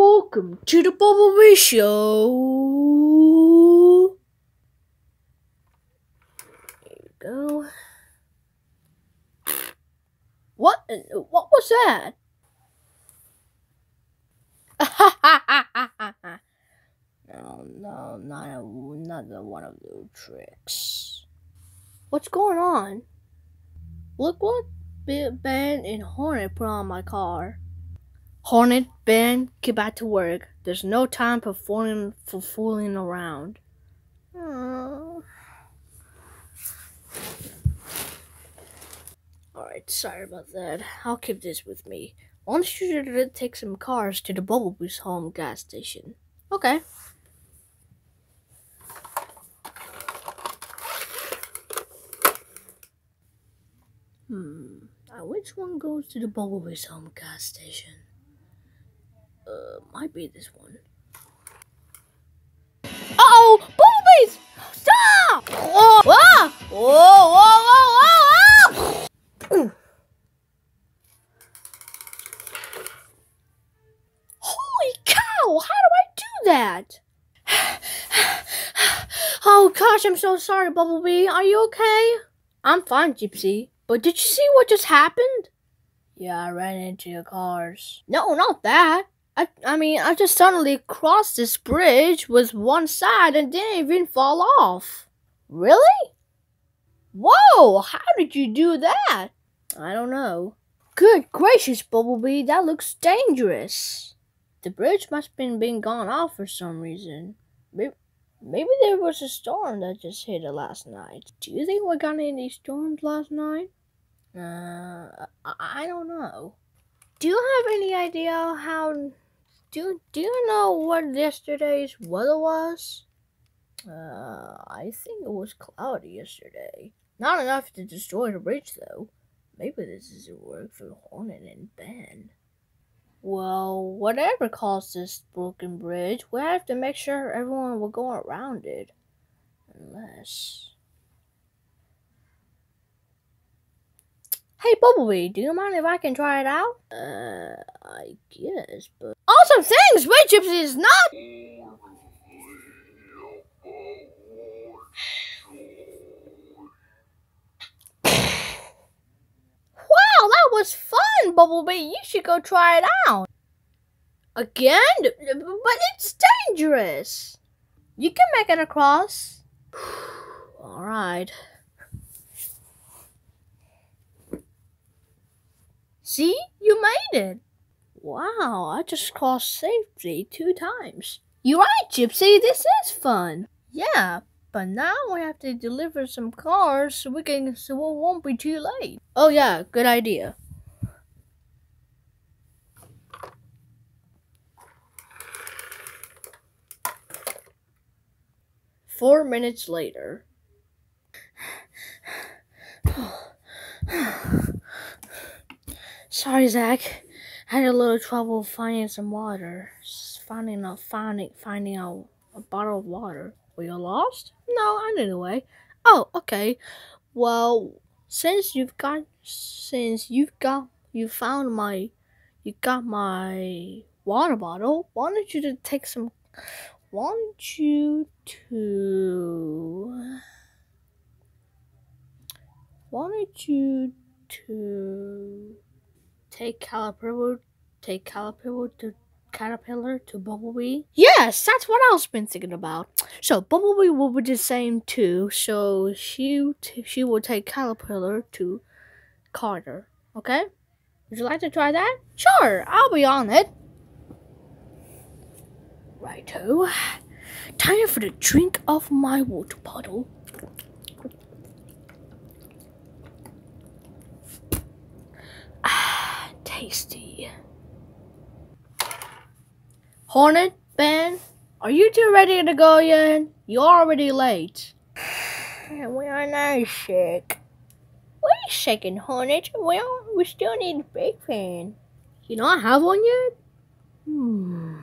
Welcome to the Bumblebee Show. There you go. What? What was that? no, no, not a, another one of those tricks. What's going on? Look what Ben and Hornet put on my car. Hornet, Ben, get back to work. There's no time for fooling, for fooling around. Alright, sorry about that. I'll keep this with me. Don't you take some cars to the Bumblebee's home gas station? Okay. Hmm. Now, which one goes to the Bumblebee's home gas station? Uh, might be this one. Uh oh! Bumblebees! Stop! Oh! Ah! Whoa! Whoa! Whoa! Whoa! Whoa! Holy cow! How do I do that? oh gosh, I'm so sorry, Bumblebee. Are you okay? I'm fine, Gypsy. But did you see what just happened? Yeah, I ran into your cars. No, not that. I, I mean, I just suddenly crossed this bridge with one side and didn't even fall off. Really? Whoa, how did you do that? I don't know. Good gracious, Bumblebee, that looks dangerous. The bridge must have been being gone off for some reason. Maybe, there was a storm that just hit it last night. Do you think we got any storms last night? Uh, I don't know. Do you have any idea how do do you know what yesterday's weather was? Uh, I think it was cloudy yesterday. Not enough to destroy the bridge, though. Maybe this is a work for Hornet and Ben. Well, whatever caused this broken bridge, we have to make sure everyone will go around it. Unless. Hey, Bumblebee, do you mind if I can try it out? Uh, I guess, but. Awesome things! Wait, Gypsy is not. Wow, that was fun, Bumblebee. You should go try it out. Again? But it's dangerous. You can make it across. Alright. See? You made it. Wow, I just crossed safely two times. You're right, Gypsy. This is fun. Yeah, but now we have to deliver some cars so we can so it won't be too late. Oh yeah, good idea. Four minutes later. Sorry, Zach. I had a little trouble finding some water. Finding a finding finding a, a bottle of water. Were you lost? No, I the way. Oh, okay. Well, since you've got since you've got you found my you got my water bottle, why don't you to take some want you to wanted you to take Caterpillar take Caterpillar to Caterpillar to Bumblebee? Yes, that's what I was been thinking about. So Bumblebee will be the same too. So she she will take Caterpillar to Carter. Okay? Would you like to try that? Sure, I'll be on it. Righto. Time for the drink of my water bottle. Ah, tasty. Hornet, Ben, are you two ready to go yet? You're already late. we are not sick. Wait a second, Hornet. Well, we still need a big fan. You don't have one yet? Hmm.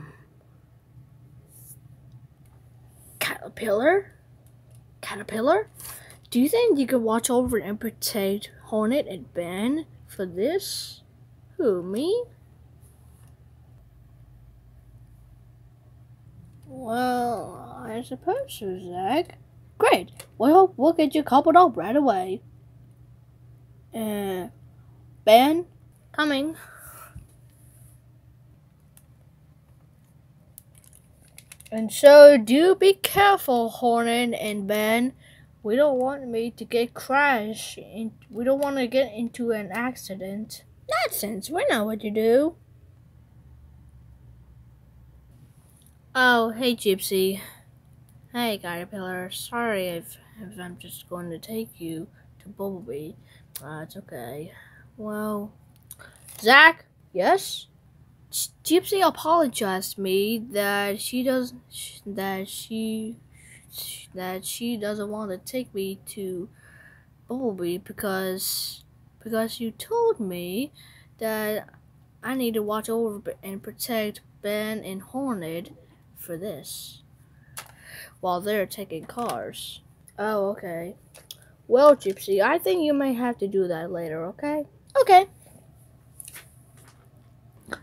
Caterpillar? Caterpillar? Do you think you could watch over and protect Hornet and Ben for this? Who, me? Well, I suppose so, Zach. Great. Well, we'll get you coupled up right away. Uh, Ben? Coming. And so, do be careful, Hornet and Ben. We don't want me to get crashed. We don't want to get into an accident. Nonsense. We know what to do. Oh, hey, Gypsy. Hey, Caterpillar. Sorry if, if I'm just going to take you to Bumblebee. Uh, it's okay. Well, Zach? Yes? Gypsy apologized to me that she does that she that she doesn't want to take me to Bumblebee because because you told me that I need to watch over and protect Ben and Hornet for this while they're taking cars. Oh, okay. Well, Gypsy, I think you may have to do that later, okay? Okay.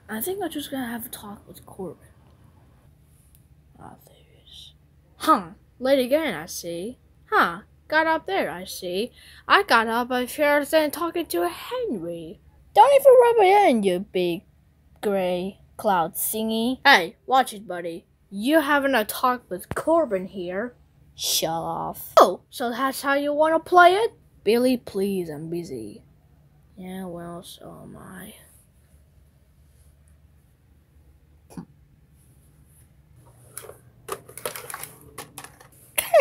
I think I'm just gonna have a talk with Corbin. Ah, there he is. Huh. Late again, I see. Huh. Got up there, I see. I got up by first and talking to Henry. Don't even rub it in, you big gray cloud singy. Hey, watch it, buddy. You having a talk with Corbin here. Shut off. Oh, so that's how you want to play it? Billy, please, I'm busy. Yeah, well, so am I.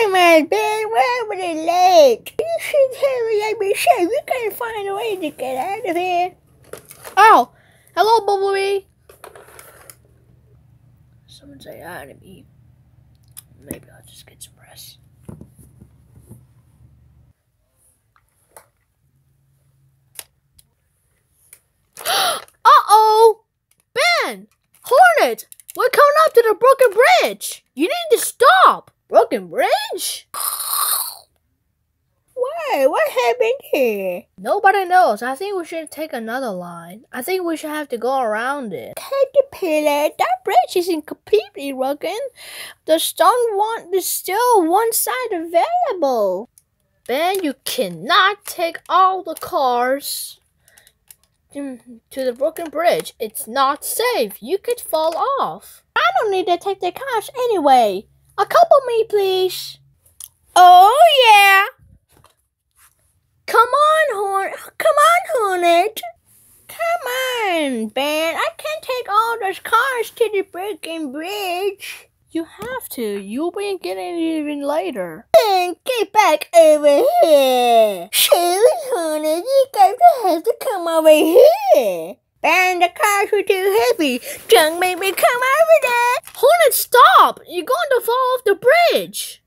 On, Ben, we're over the lake. You should hurry up and show. We gotta find a way to get out of here. Oh, hello, Bumblebee. Someone say hi to me. Maybe I'll just get some rest. Uh-oh! Ben! Hornet! We're coming up to the broken bridge! You need to stop! Broken bridge? Why? What happened here? Nobody knows. I think we should take another line. I think we should have to go around it. Caterpillar, that bridge isn't completely broken. The stone one is still one side available. Ben, you cannot take all the cars to the broken bridge. It's not safe. You could fall off. I don't need to take the cars anyway. A couple me, please. Oh, yeah. Come on, Horn. Come on, Hornet. Come on, Ben. I can't take all those cars to the broken bridge. You have to. You'll be getting it even later. Ben, get back over here. Shoot, Hornet. You guys have to come over here. Ben, the cars are too heavy. Don't make me come over there. Hornet, stop! You're going to fall off the bridge.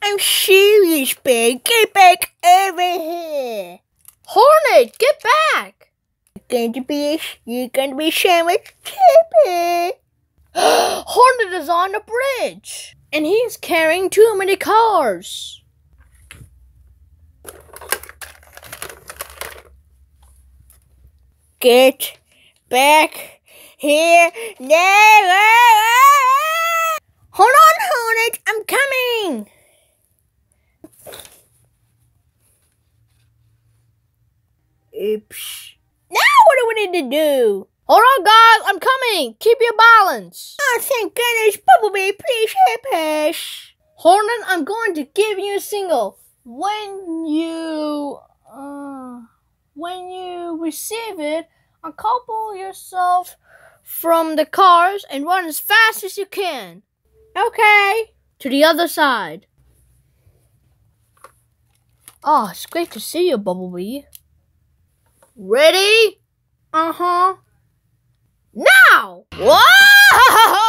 I'm serious, Ben. Get back over here. Hornet, get back. You're going to be you're going to be sandwich chippy. Hornet is on the bridge. And he's carrying too many cars. Get back here now. Hold on, Hornet. I'm coming. Oops. Now what do we need to do? Hold on, guys. I'm coming. Keep your balance. Oh, thank goodness. Bumblebee, please help us. Hornet, I'm going to give you a single. When you, uh, when you receive it, uncouple yourself from the cars and run as fast as you can. Okay. To the other side. Oh, it's great to see you, Bumblebee. Ready? Uh huh. Now! Whoa!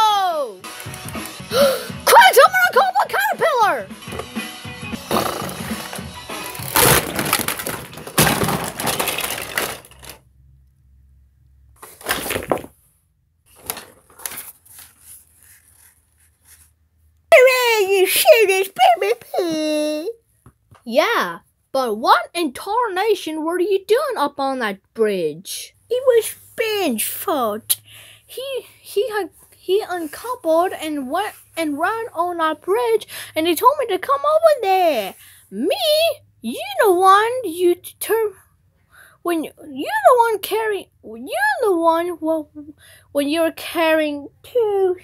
Yeah, but what in tarnation were you doing up on that bridge? It was Ben's fault. He he had he uncoupled and went and ran on our bridge, and he told me to come over there. Me? You the one you turn when you're the one carrying you're the one well when you're carrying two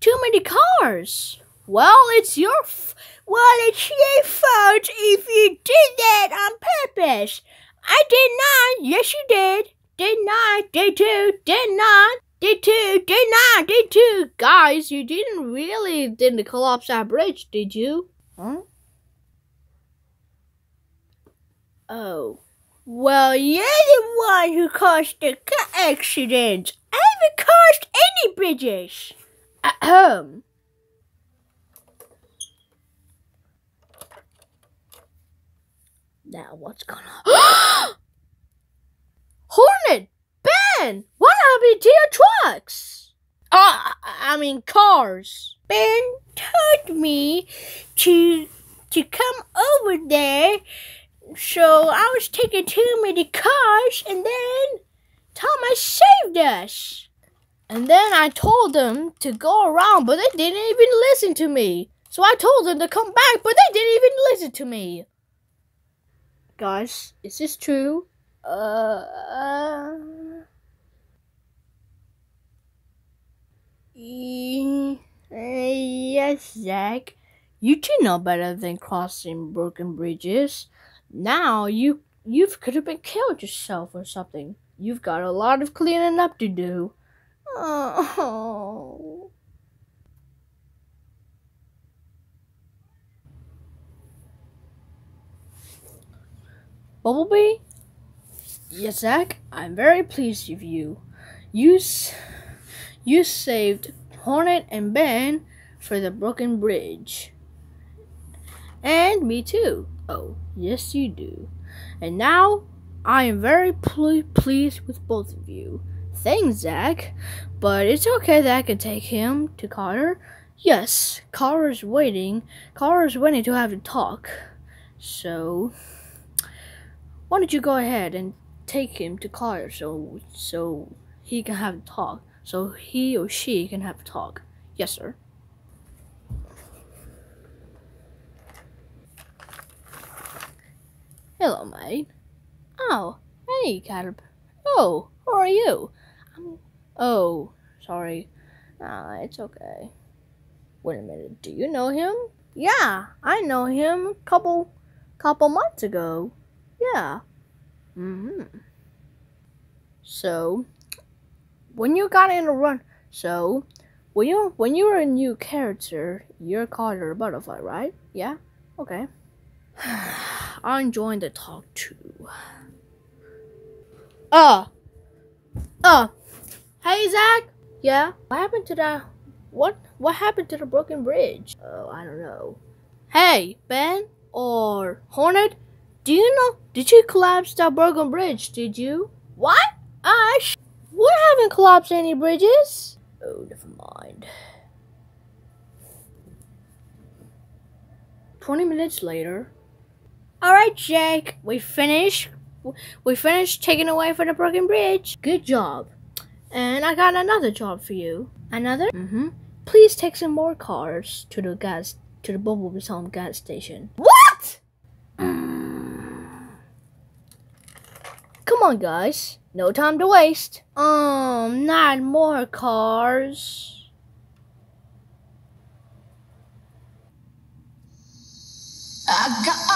too many cars. Well, it's your f- well, it's your fault if you did that on purpose. I did not. Yes, you did. Did not. Did two. Did not. Did two. Did not. Did two. Guys, you didn't really didn't collapse that bridge, did you? Huh? Oh. Well, you're the one who caused the car accident. I haven't caused any bridges. Ahem. Now what's going on? Hornet! Ben! What happened to your trucks? Uh, I mean cars. Ben told me to to come over there so I was taking too many cars, and then Thomas saved us. And then I told them to go around, but they didn't even listen to me. So I told them to come back, but they didn't even listen to me. Guys, is this true? Uh. uh yes, Zach. You two know better than crossing broken bridges. Now you you could have been killed yourself or something. You've got a lot of cleaning up to do. Oh. Bumblebee? Yes, Zach, I'm very pleased with you. You, you saved Hornet and Ben for the broken bridge. And me too. Oh, yes, you do. And now, I am very pl- pleased with both of you. Thanks, Zach. But it's okay that I can take him to Carter. Yes, Carter's waiting. Carter's waiting to have a talk. So, why don't you go ahead and take him to Carter so so he can have a talk. So he or she can have a talk. Yes, sir. Hello, mate. Oh, hey, Caterp. Oh, who are you? Um, oh, sorry. Ah, it's okay. Wait a minute. Do you know him? Yeah, I know him. A couple, couple months ago. Yeah. Hmm. So, when you got in a run, so when you when you were a new character, you're called a Butterfly, right? Yeah. Okay. I'm enjoying the talk too. Uh. Uh. Hey, Zach. Yeah. What happened to the what? What happened to the broken bridge? Oh, I don't know. Hey, Ben or Hornet, do you know? Did you collapse that broken bridge? Did you? What? Ash, we haven't collapsed any bridges. Oh, never mind. 20 minutes later, all right, Jake, we finished. We finished taking away from the broken bridge. Good job. And I got another job for you. Another? Mm-hmm. Please take some more cars to the gas to the Bumblebee's home gas station. What? Mm. Come on, guys. No time to waste. Um, nine more cars. I got